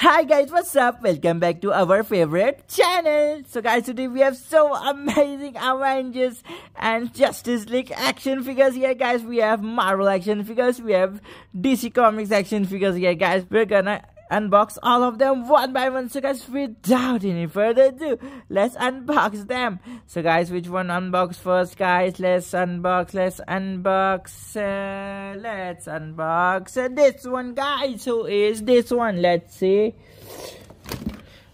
Hi guys, what's up? Welcome back to our favorite channel. So guys, today we have so amazing Avengers and Justice League action figures here guys. We have Marvel action figures, we have DC Comics action figures here guys. We're gonna unbox all of them one by one. So guys without any further ado let's unbox them. So guys which one unbox first guys? Let's unbox let's unbox uh, let's unbox uh, this one guys. Who is this one? Let's see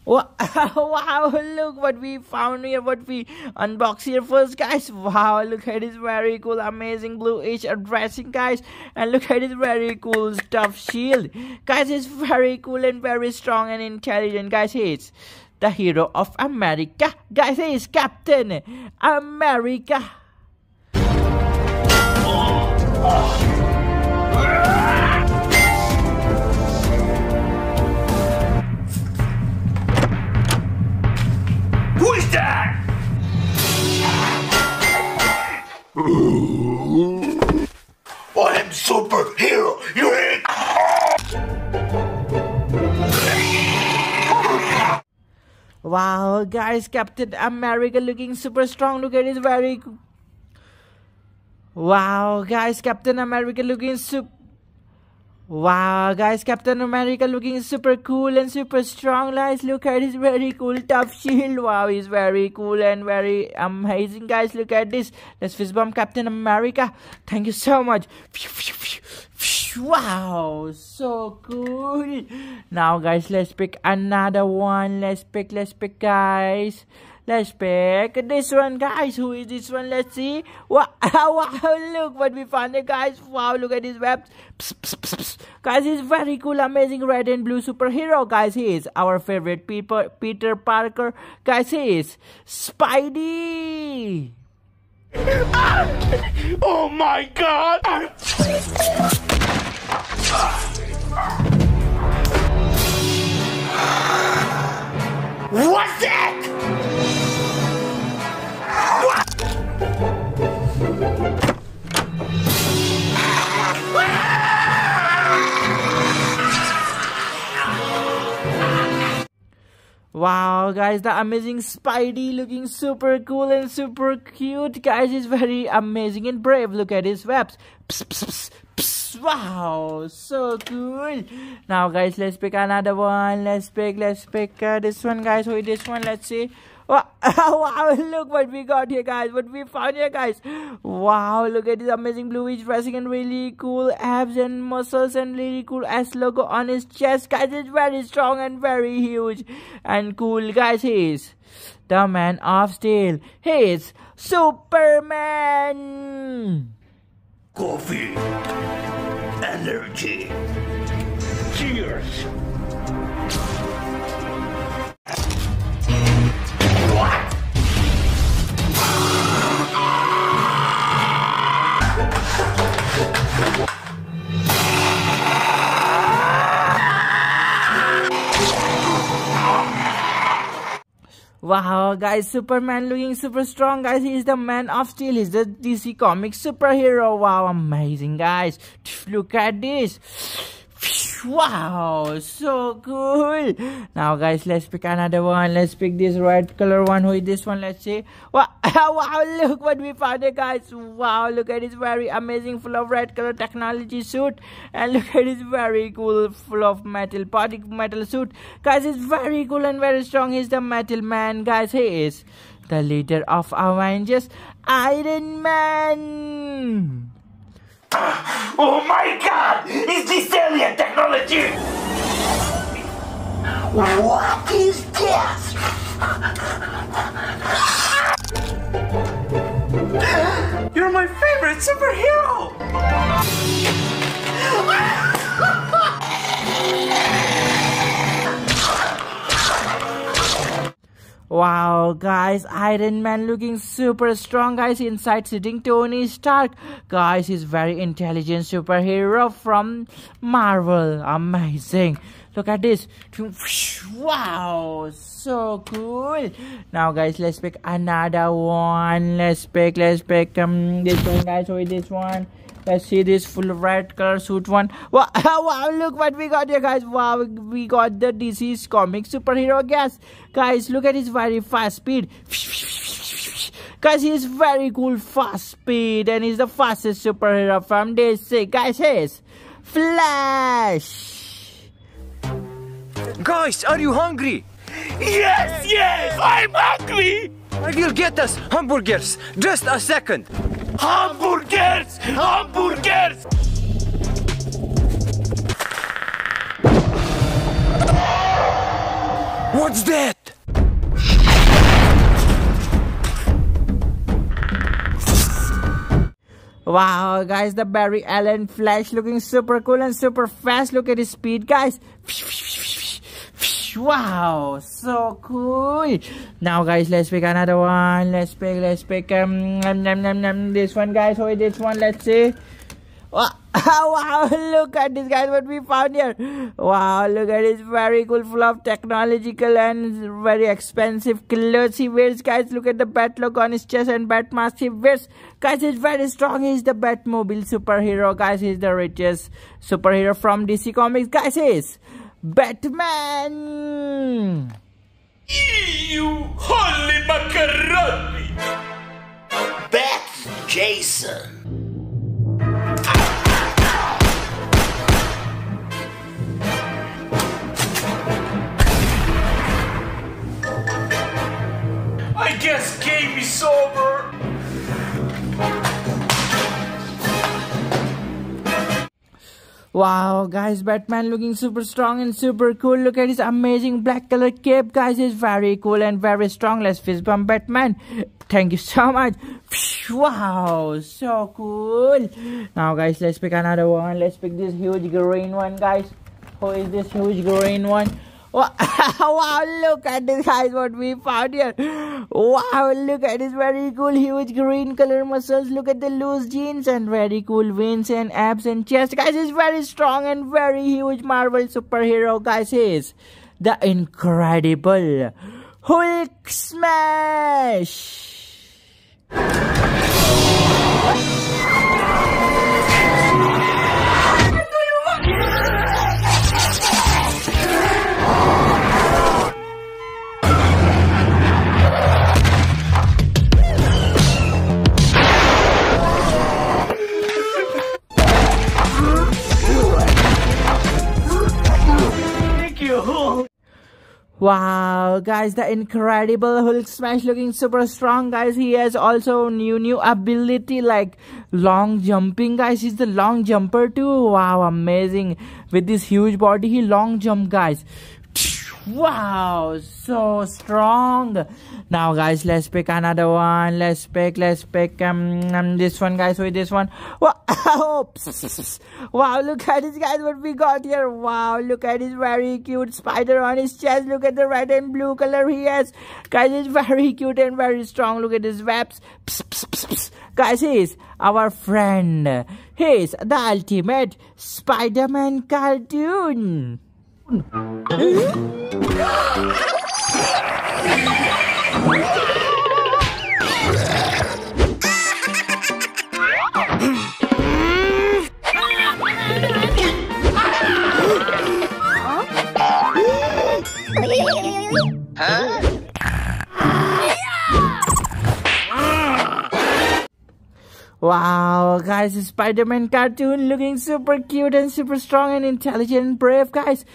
Wow, look what we found here, what we unbox here first, guys. Wow, look at this very cool, amazing blue bluish dressing, guys. And look at this very cool stuff shield. Guys, it's very cool and very strong and intelligent, guys. He's the hero of America. Guys, he's Captain America. Oh, oh, I'm superhero. You ain't. Wow, guys, Captain America looking super strong. Look at his very. Wow, guys, Captain America looking super. Wow, guys, Captain America looking super cool and super strong, guys. Look at his very cool tough shield. Wow, he's very cool and very amazing, guys. Look at this. Let's fist bump Captain America. Thank you so much. Wow, so cool. Now, guys, let's pick another one. Let's pick, let's pick, guys. Let's pick this one, guys. Who is this one? Let's see. Wow, wow look what we found it, guys. Wow, look at his webs. Psst, psst, psst, guys, he's very cool, amazing red and blue superhero. Guys, he is our favorite Peter, Peter Parker. Guys, he is Spidey. oh my god! Wow, guys, the amazing Spidey looking super cool and super cute. Guys, he's very amazing and brave. Look at his webs. Wow, so cool. Now, guys, let's pick another one. Let's pick, let's pick uh, this one, guys. Is this one? Let's see. Wow, look what we got here, guys. What we found here, guys. Wow, look at this amazing bluish dressing and really cool abs and muscles and really cool S logo on his chest, guys. It's very strong and very huge and cool, guys. He's the man of steel. He's Superman. Coffee. Energy. Cheers. Wow, guys, Superman looking super strong, guys. He's the man of steel. He's the DC Comics superhero. Wow, amazing, guys. Look at this. Wow, so cool. Now, guys, let's pick another one. Let's pick this red color one. Who is this one? Let's see. Wow, wow, look what we found guys. Wow, look at this very amazing, full of red color technology suit. And look at this very cool, full of metal, body metal suit. Guys, it's very cool and very strong. He's the metal man, guys. He is the leader of Avengers, Iron Man. Oh my god! Is this alien technology? What is this? You're my favorite superhero! Wow, guys, Iron Man looking super strong, guys, inside sitting Tony Stark. Guys, he's very intelligent superhero from Marvel. Amazing. Look at this. Wow, so cool. Now, guys, let's pick another one. Let's pick, let's pick um this one, guys, with this one. Let's see this full red color suit one. Wow, wow, look what we got here, guys. Wow, we got the DC's comic superhero gas. Guys, look at his very fast speed. Guys, he's very cool fast speed and he's the fastest superhero from DC. Guys, he's Flash. Guys, are you hungry? Yes, yes, I'm hungry! I will get us hamburgers. Just a second. Hamburgers! Hamburgers! What's that? Wow, guys, the Barry Allen Flash looking super cool and super fast. Look at his speed, guys. Wow, so cool. Now, guys, let's pick another one. Let's pick, let's pick, um, um, um, um, um this one, guys. Is this one? Let's see. Wow, wow, look at this guys what we found here. Wow, look at this very cool full of technological and very expensive clothes he wears guys. Look at the bat logo on his chest and bat mask he wears. Guys, he's very strong. He's the Batmobile superhero. Guys, he's the richest superhero from DC Comics. Guys, he's Batman. You holy macaroni! Bat Jason. I guess game is over. Wow, guys, Batman looking super strong and super cool. Look at his amazing black color cape, guys. It's very cool and very strong. Let's fist bump Batman. Thank you so much. Wow, so cool. Now, guys, let's pick another one. Let's pick this huge green one, guys. Who is this huge green one? Wow, look at this guys what we found here. Wow, look at this very cool huge green color muscles. Look at the loose jeans and very cool veins and abs and chest. Guys, he's very strong and very huge Marvel superhero. Guys, he's the incredible Hulk Smash. Guys, the incredible Hulk smash looking super strong, guys. He has also new new ability like long jumping, guys. He's the long jumper too. Wow, amazing. With this huge body, he long jump, guys. Wow, so strong. Now, guys, let's pick another one. Let's pick, let's pick um, um this one, guys. With this one. Wow, wow, look at this, guys. What we got here? Wow, look at this very cute spider on his chest. Look at the red and blue color he has. Guys, it's very cute and very strong. Look at his webs. Guys, he's our friend. He's the ultimate Spider-Man cartoon. Huh? Wow, guys, Spider-Man cartoon looking super cute and super strong and intelligent and brave, guys.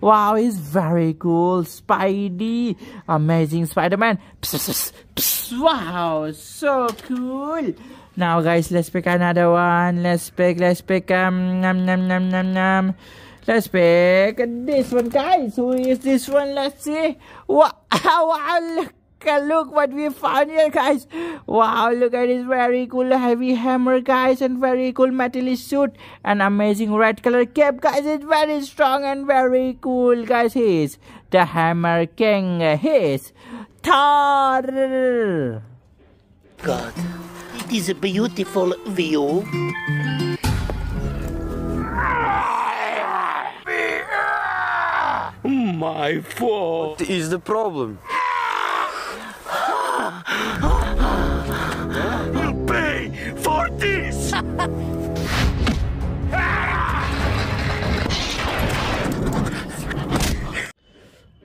Wow, he's very cool. Spidey. Amazing Spider-Man. Wow, so cool. Now, guys, let's pick another one. Let's pick, let's pick, um, num, num, num, num. Let's pick this one, guys. Who is this one? Let's see. Wow, wow, look look what we found here guys. Wow look at this very cool heavy hammer guys and very cool metal suit. And amazing red color cape guys. It's very strong and very cool guys. He's the hammer king. He's Thor. God it is a beautiful view. My fault. What is the problem?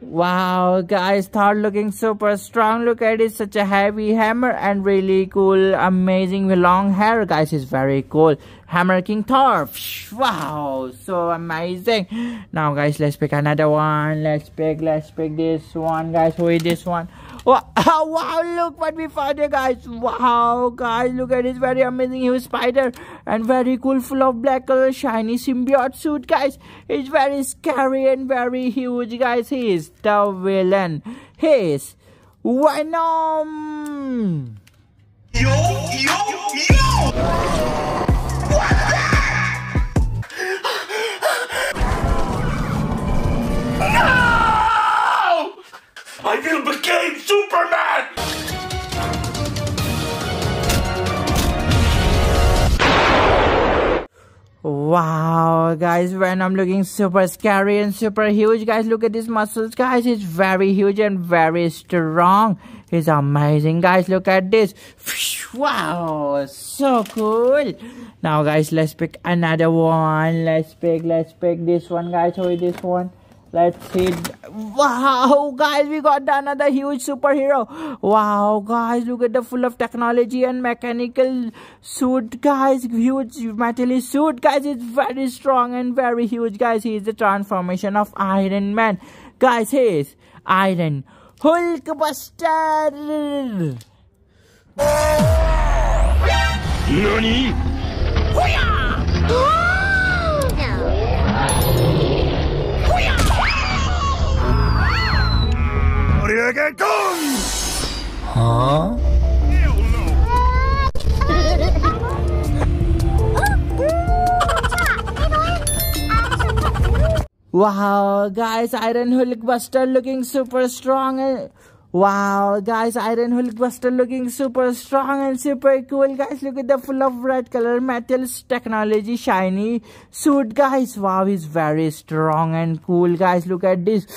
Wow, guys, Thor looking super strong. Look at it, such a heavy hammer and really cool, amazing long hair. Guys, is very cool. Hammer King Thor. Wow, so amazing. Now, guys, let's pick another one. Let's pick, let's pick this one, guys. Who is this one? Wow, oh, wow, look what we found here, guys. Wow, guys, look at this very amazing huge spider and very cool, full of black color, shiny symbiote suit, guys. It's very scary and very huge, guys. He is the villain. He is Venom. Yo, yo, yo! No! I will become Superman! Wow, guys, Venom looking super scary and super huge. Guys, look at his muscles, guys. He's very huge and very strong. He's amazing, guys. Look at this. Wow, so cool. Now, guys, let's pick another one. Let's pick, let's pick this one, guys. Who is this one? Let's see. Wow, guys, we got another huge superhero. Wow, guys, look at the full of technology and mechanical suit, guys. Huge metal suit, guys. It's very strong and very huge, guys. He is the transformation of Iron Man. Guys, he is Iron Hulkbuster. NANI? Wow, guys, Iron Hulkbuster looking super strong. Wow, guys, Iron Hulkbuster looking super strong and super cool. Guys, look at the full of red color metals technology, shiny suit, guys. Wow, he's very strong and cool, guys. Look at this.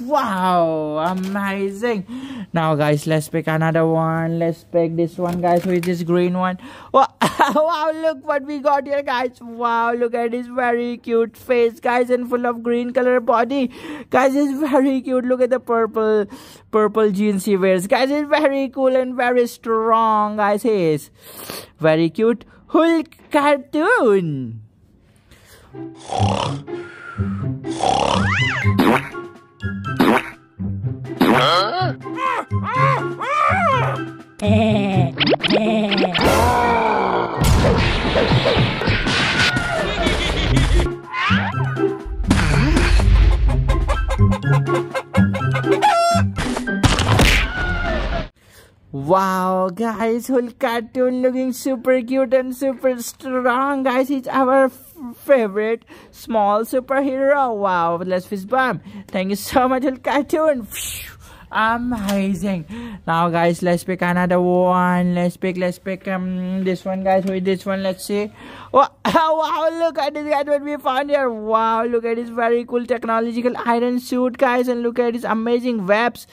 Wow, amazing. Now, guys, let's pick another one. Let's pick this one, guys, with this green one. Wow, wow, look what we got here, guys. Wow, look at his very cute face, guys, and full of green color body. Guys, it's very cute. Look at the purple, purple jeans he wears. Guys, it's very cool and very strong, guys. He is very cute. Hulk cartoon. Ha ha ha! Wow, guys, Hulk cartoon looking super cute and super strong, guys. He's our favorite small superhero. Wow, let's fist bump. Thank you so much, Hulk cartoon. Amazing. Now, guys, let's pick another one. Let's pick, let's pick um this one, guys. With this one, let's see. Wow, wow, look at this, guys. What we found here. Wow, look at this very cool technological iron suit, guys, and look at his amazing webs.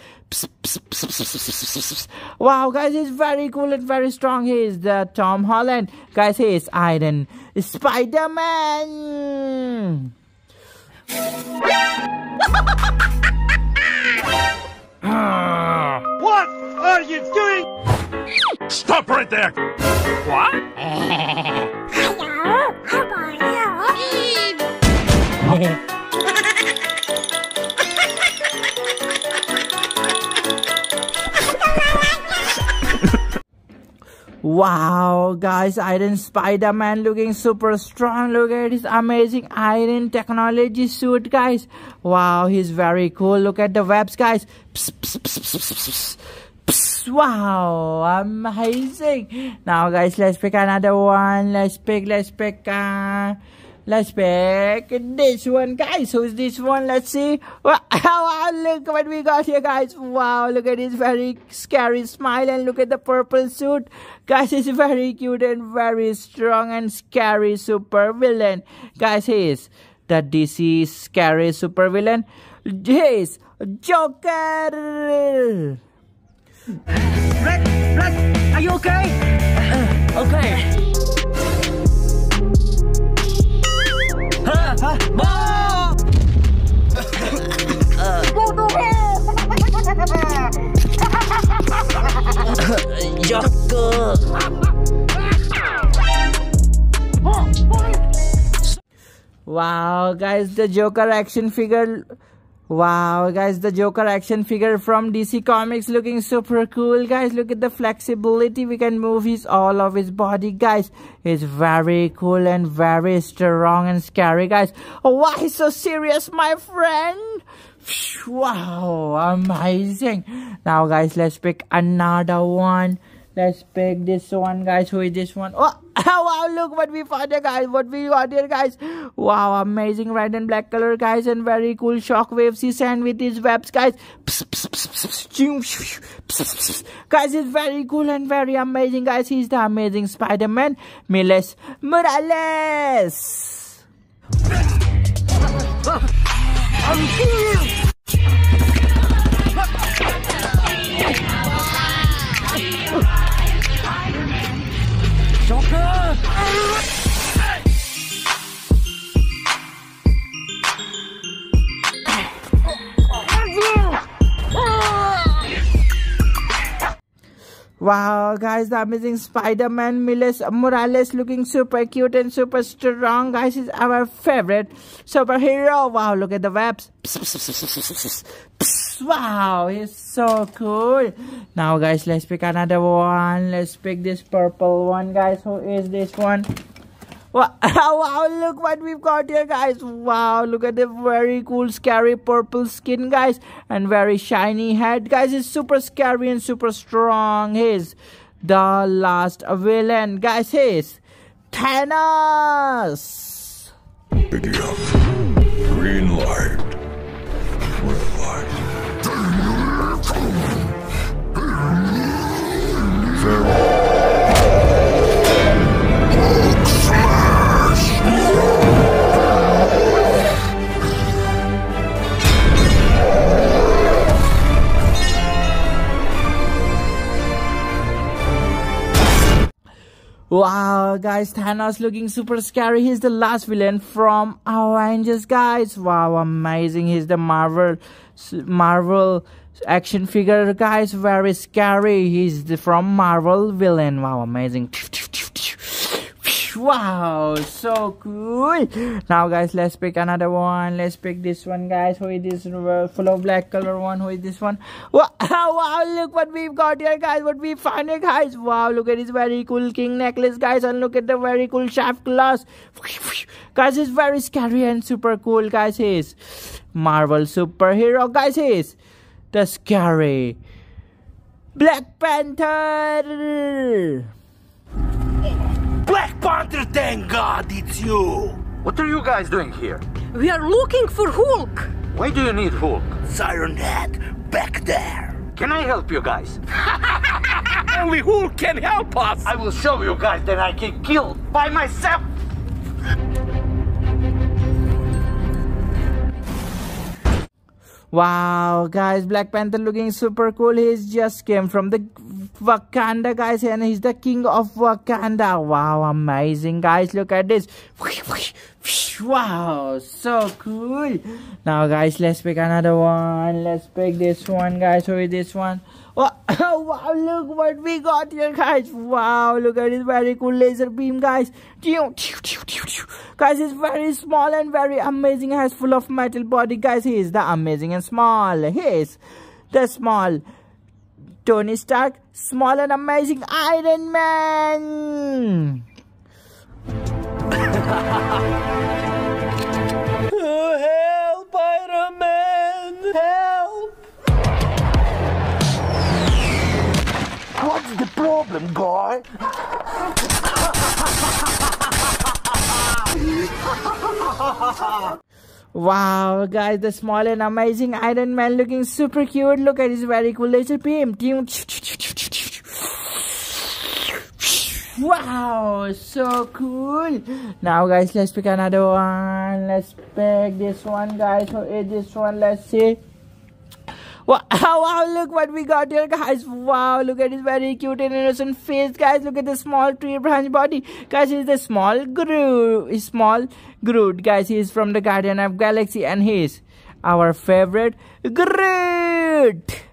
Wow, guys, he's very cool and very strong. He is the Tom Holland. Guys, he is Iron Spider-Man. What are you doing? Stop right there! What? Wow, guys, Iron Spider-Man looking super strong. Look at his amazing iron technology suit, guys. Wow, he's very cool. Look at the webs, guys. Psst, psst, psst, Wow, amazing. Now, guys, let's pick another one. Let's pick, let's pick, uh, let's pick this one, guys. Who's this one? Let's see. Wow, wow, look what we got here, guys. Wow, look at his very scary smile and look at the purple suit. Guys, he's very cute and very strong and scary super villain. Guys, he is the DC scary super villain. He is Joker. Red, Red, are you okay? Uh, okay. Wow, guys, the Joker action figure. Wow, guys, the Joker action figure from DC Comics looking super cool. Guys, look at the flexibility. We can move his all of his body, guys. He's very cool and very strong and scary, guys. Oh, why so serious, my friend? Wow, amazing. Now, guys, let's pick another one. Let's pick this one, guys. Who is this one? Oh, wow, look what we found here, guys. What we got here, guys. Wow, amazing red and black color, guys. And very cool shockwaves he sent with his webs, guys. Guys, it's very cool and very amazing, guys. He's the amazing Spider-Man, Miles Morales. I'm here! Wow, guys, the amazing Spider-Man Miles Morales looking super cute and super strong. Guys, is our favorite superhero. Wow, look at the webs. Wow, he's so cool. Now, guys, let's pick another one. Let's pick this purple one, guys. Who is this one? Wow, look what we've got here, guys. Wow, look at the very cool, scary purple skin, guys. And very shiny head, guys. he's super scary and super strong. He's the last villain, guys. He's Thanos. Pick up. Green light. Light. Farewell. Wow, guys, Thanos looking super scary. He's the last villain from Avengers, guys. Wow, amazing. He's the Marvel, Marvel action figure, guys. Very scary. He's the, from Marvel villain. Wow, amazing. Wow, so cool. Now, guys, let's pick another one. Let's pick this one, guys. Who is this full of black color one? Who is this one? Wow, wow, look what we've got here, guys. What we found here, guys. Wow, look at this very cool king necklace, guys. And look at the very cool shaft glass. guys, it's very scary and super cool, guys. He's Marvel superhero, guys. He's the scary Black Panther. Black Panther, thank God it's you! What are you guys doing here? We are looking for Hulk. Why do you need Hulk? Siren Head, back there! Can I help you guys? Only Hulk can help us! I will show you guys that I can kill by myself! Wow, guys, Black Panther looking super cool. He's just came from the Wakanda, guys, and he's the king of Wakanda. Wow, amazing, guys. Look at this. Wow, so cool. Now, guys, let's pick another one. Let's pick this one, guys. Who is this one? Oh, wow, look what we got here, guys. Wow, look at this very cool laser beam, guys. Guys, it's very small and very amazing. Has full of metal body, guys. He is the amazing and small. He is the small Tony Stark, small and amazing Iron Man. help, Iron Man! Help! What's the problem, guy? Wow, guys, the small and amazing Iron Man looking super cute. Look at his very cool laser beam. Wow, so cool. Now, guys, let's pick another one. Let's pick this one, guys. Who is eh, this one? Let's see. Wow, wow, look what we got here, guys. Wow, look at his very cute and innocent face, guys. Look at the small tree branch body. Guys, he's the small Groot. Small Groot, guys. He's from the Guardian of Galaxy and he's our favorite Groot.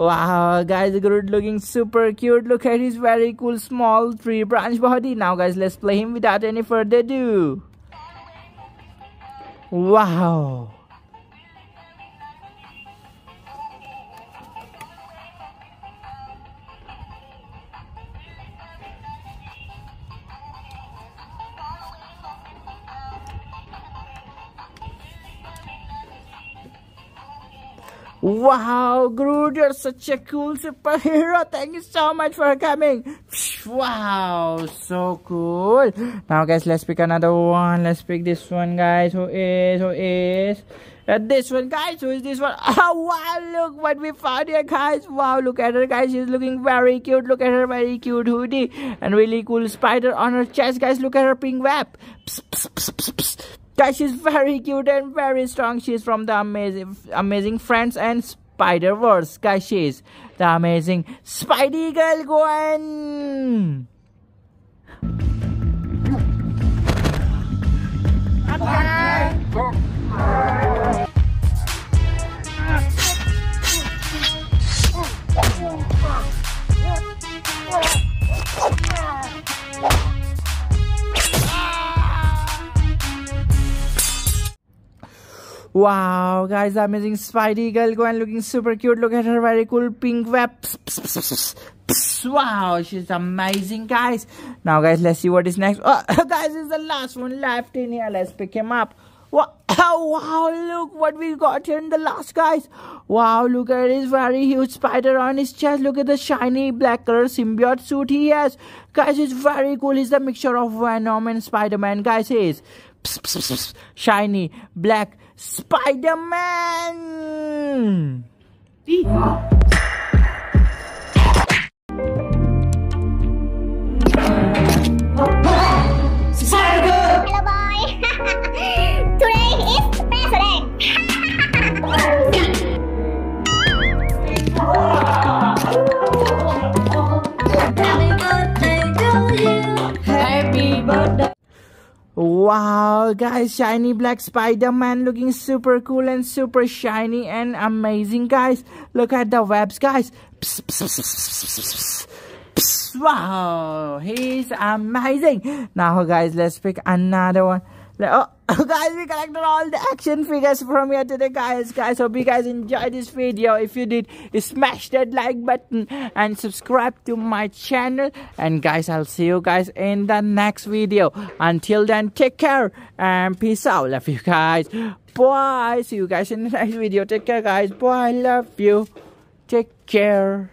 Wow, guys, Groot looking super cute. Look at his very cool small tree branch body. Now, guys, let's play him without any further ado. Wow. Wow, Groot, you're such a cool superhero. Thank you so much for coming. Wow, so cool. Now, guys, let's pick another one. Let's pick this one, guys. Who is, who is? Uh, this one, guys. Who is this one? Oh, wow, look what we found here, guys. Wow, look at her, guys. She's looking very cute. Look at her very cute hoodie and really cool spider on her chest, guys. Look at her pink web. Psst, psst, psst, Guys, she's very cute and very strong. She's from the amazing, amazing Friends and Spider Verse. Guys, she's the amazing Spidey Girl Gwen. Wow, guys, amazing Spidey girl Gwen looking super cute. Look at her very cool pink web. Wow, she's amazing, guys. Now, guys, let's see what is next. Oh, guys, is the last one left in here. Let's pick him up. Wow, oh, wow, look what we got here in the last, guys. Wow, look at his very huge spider on his chest. Look at the shiny black color symbiote suit he has. Guys, it's very cool. He's the mixture of Venom and Spider-Man. Guys, he is shiny black Spider-Man! Hello boy! Today is Thursday! Wow, guys, shiny black Spider-Man looking super cool and super shiny and amazing, guys. Look at the webs, guys. Psst, psst, psst, wow, he's amazing. Now, guys, let's pick another one. Oh, guys, we collected all the action figures from here today, guys. Guys, hope you guys enjoyed this video. If you did, smash that like button and subscribe to my channel. And guys, I'll see you guys in the next video. Until then, take care and peace out. Love you guys. Bye. See you guys in the next video. Take care, guys. Bye. Love you. Take care.